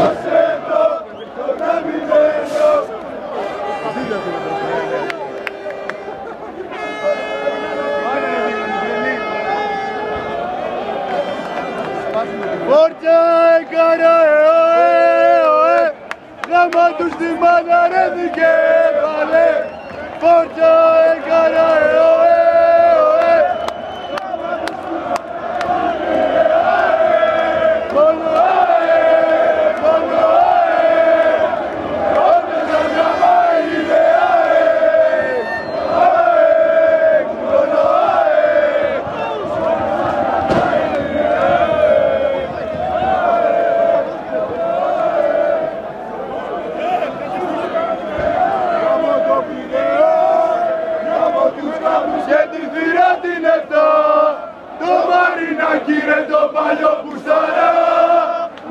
Το σύνδεσμο, το τραμπινό εννοώ. Βασίλισσα, Βασίλισσα. Φόρτσα, Κάρα, Ε, Ε, Ε. Δεν μ' αρέσει να πάει να ρέσει, Κε, Βασίλισσα. Μαρινάκι ρε το παλιό πουσταρά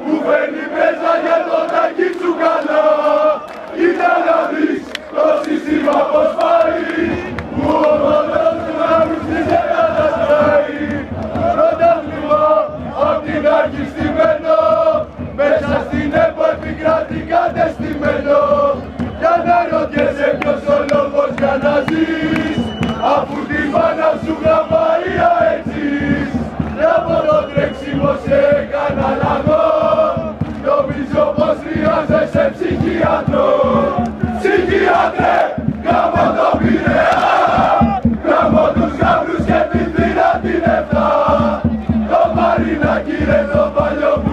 Μου φέρνει μέσα για το τάκι σου καλά. Κοίτα να δεις το σύστημα πως πάει Που ο μόνος του γάμους της εγκαταστάει Πρωτάθλημα απ' την αρχή στημένο Μέσα στην ΕΠΟ επικρατεί κατεστημένο. Για να ρωτιέσαι ποιος ο λόγος για να ζεις e retrabalhou